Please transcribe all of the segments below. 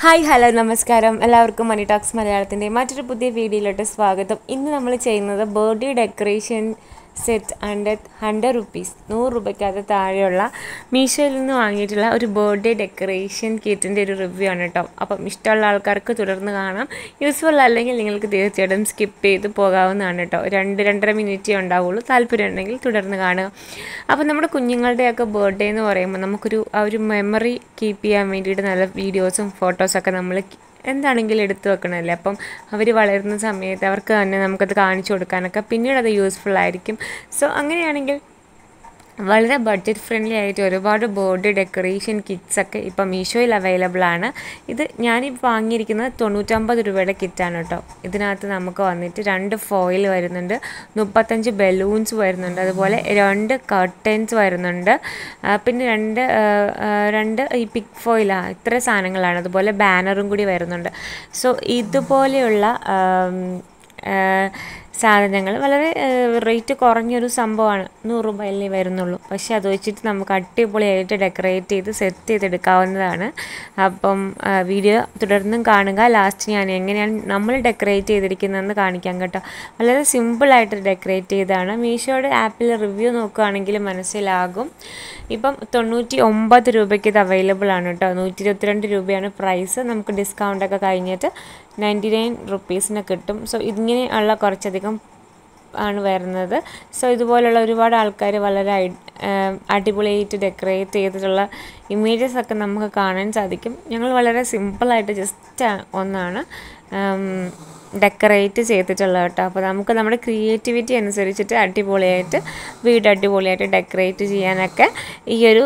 Hi hello നമസ്കാരം. എല്ലാവർക്കും മണി talks മലയാളത്തിന്റെ മറ്റൊരു പുതിയ വീഡിയോയിലോട്ട് സ്വാഗതം. ഇന്ന് നമ്മൾ ചെയ്യുന്നത് birthday decoration set hundred hundred rupees നൂറ് രൂപയ്ക്കകത്ത് താഴെയുള്ള മീഷോയിൽ നിന്ന് വാങ്ങിയിട്ടുള്ള ഒരു ബർത്ത്ഡേ ഡെക്കറേഷൻ കിറ്റിന്റെ ഒരു റിവ്യൂ ആണ് കേട്ടോ. അപ്പം ഇഷ്ടമുള്ള ആൾക്കാർക്ക് തുടർന്ന് കാണാം. യൂസ്ഫുൾ അല്ലെങ്കിൽ നിങ്ങൾക്ക് തീർച്ചയായിട്ടും സ്കിപ്പ് ചെയ്ത് പോകാവുന്നതാണ് കേട്ടോ. രണ്ട് രണ്ടര മിനിറ്റേ ഉണ്ടാവുള്ളൂ. താല്പര്യം ഉണ്ടെങ്കിൽ തുടർന്ന് കാണുക. അപ്പം നമ്മുടെ കുഞ്ഞുങ്ങളുടെയൊക്കെ ബർത്ത്ഡേ എന്ന് പറയുമ്പോൾ നമുക്കൊരു ആ ഒരു മെമ്മറി കീപ്പ് ചെയ്യാൻ വേണ്ടിയിട്ട് നല്ല വീഡിയോസും ഫോട്ടോസൊക്കെ നമ്മൾ എന്താണെങ്കിലും എടുത്തു വെക്കണമല്ലേ? അപ്പം അവർ വളരുന്ന സമയത്ത് അവർക്ക് തന്നെ നമുക്കത് കാണിച്ചു കൊടുക്കാനൊക്കെ പിന്നീട് അത് യൂസ്ഫുൾ ആയിരിക്കും. സോ അങ്ങനെയാണെങ്കിൽ വളരെ ബഡ്ജറ്റ് ഫ്രണ്ട്ലി ആയിട്ട് ഒരുപാട് ബോർഡ് ഡെക്കറേഷൻ കിറ്റ്സ് ഒക്കെ ഇപ്പം മീഷോയിൽ അവൈലബിൾ ആണ്. ഇത് ഞാനിപ്പോൾ വാങ്ങിയിരിക്കുന്നത് തൊണ്ണൂറ്റമ്പത് രൂപയുടെ കിറ്റാണ് കേട്ടോ ഇതിനകത്ത് നമുക്ക് വന്നിട്ട് രണ്ട് ഫോയിൽ വരുന്നുണ്ട് മുപ്പത്തഞ്ച് ബലൂൺസ് വരുന്നുണ്ട് അതുപോലെ രണ്ട് കർട്ടൻസ് വരുന്നുണ്ട്. പിന്നെ രണ്ട് രണ്ട് ഈ പിക് ഫോയിലാണ് ഇത്ര സാധനങ്ങളാണ്. അതുപോലെ ബാനറും കൂടി വരുന്നുണ്ട്. സോ ഇതുപോലെയുള്ള സാധനങ്ങൾ വളരെ റേറ്റ് കുറഞ്ഞൊരു സംഭവമാണ്. നൂറ് രൂപയല്ലേ വരുന്നുള്ളൂ. പക്ഷെ അത് വെച്ചിട്ട് നമുക്ക് അടിപൊളിയായിട്ട് ഡെക്കറേറ്റ് ചെയ്ത് സെറ്റ് ചെയ്തെടുക്കാവുന്നതാണ്. അപ്പം വീഡിയോ തുടർന്നും കാണുക. ലാസ്റ്റ് ഞാൻ എങ്ങനെയാണ് നമ്മൾ ഡെക്കറേറ്റ് ചെയ്തിരിക്കുന്നതെന്ന് കാണിക്കാം കേട്ടോ. വളരെ സിമ്പിളായിട്ട് ഡെക്കറേറ്റ് ചെയ്താണ് മീഷോയുടെ ആപ്പിൽ റിവ്യൂ നോക്കുകയാണെങ്കിൽ മനസ്സിലാകും. ഇപ്പം തൊണ്ണൂറ്റി ഒമ്പത് രൂപയ്ക്ക് ഇത് അവൈലബിൾ ആണ് കേട്ടോ. നൂറ്റി ഇരുപത്തിരണ്ട് രൂപയാണ് പ്രൈസ് നമുക്ക് ഡിസ്കൗണ്ടൊക്കെ കഴിഞ്ഞിട്ട് നയന്റി നയൻ റുപ്പീസിന് കിട്ടും. സോ ഇങ്ങനെയുള്ള കുറച്ചധികം ആണ് വരുന്നത്. സോ ഇതുപോലുള്ള ഒരുപാട് ആൾക്കാർ വളരെ അടിപൊളിയായിട്ട് ഡെക്കറേറ്റ് ചെയ്തിട്ടുള്ള ഇമേജസ് ഒക്കെ നമുക്ക് കാണാൻ സാധിക്കും. ഞങ്ങൾ വളരെ സിമ്പിളായിട്ട് ജസ്റ്റ് ഒന്നാണ് ഡെക്കറേറ്റ് ചെയ്തിട്ടുള്ളത് കേട്ടോ. അപ്പോൾ നമുക്ക് നമ്മുടെ ക്രിയേറ്റിവിറ്റി അനുസരിച്ചിട്ട് അടിപൊളിയായിട്ട് വീട് അടിപൊളിയായിട്ട് ഡെക്കറേറ്റ് ചെയ്യാനൊക്കെ ഈ ഒരു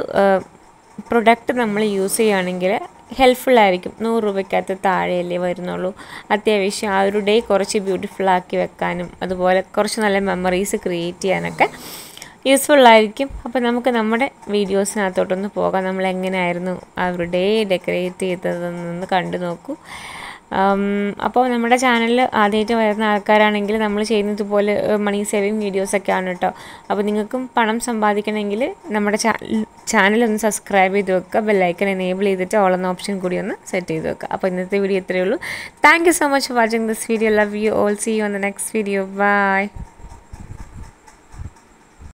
പ്രൊഡക്റ്റ് നമ്മൾ യൂസ് ചെയ്യുകയാണെങ്കിൽ ഹെൽപ്ഫുൾ ആയിരിക്കും. നൂറ് രൂപയ്ക്കകത്ത് താഴെയല്ലേ വരുന്നുള്ളൂ. അത്യാവശ്യം ആ ഒരു ഡേ കുറച്ച് ബ്യൂട്ടിഫുൾ ആക്കി വെക്കാനും അതുപോലെ കുറച്ച് നല്ല മെമ്മറീസ് ക്രിയേറ്റ് ചെയ്യാനൊക്കെ യൂസ്ഫുള്ളായിരിക്കും അപ്പോൾ നമുക്ക് നമ്മുടെ വീഡിയോസിനകത്തോട്ടൊന്ന് പോകാം. നമ്മൾ എങ്ങനെയായിരുന്നു ആ ഒരു ഡേ ഡെക്കറേറ്റ് ചെയ്തതെന്നൊന്ന് കണ്ടു നോക്കൂ. അപ്പോൾ നമ്മുടെ ചാനലിൽ ആദ്യമായിട്ട് വരുന്ന ആൾക്കാരാണെങ്കിൽ നമ്മൾ ചെയ്യുന്ന ഇതുപോലെ മണി സേവിങ് വീഡിയോസൊക്കെയാണ് കേട്ടോ അപ്പോൾ നിങ്ങൾക്കും പണം സമ്പാദിക്കണമെങ്കിൽ നമ്മുടെ ചാനൽ ഒന്ന് സബ്സ്ക്രൈബ് ചെയ്ത് വെക്കുക. ബെല്ലൈക്കൻ എനേബിൾ ചെയ്തിട്ട് ഓൾ എന്ന ഓപ്ഷൻ കൂടി ഒന്ന് സെറ്റ് ചെയ്ത് വെക്കുക. അപ്പോൾ ഇന്നത്തെ വീഡിയോ ഇത്രയേ ഉള്ളൂ. Thank so much watching this video love you all see you on the next video bye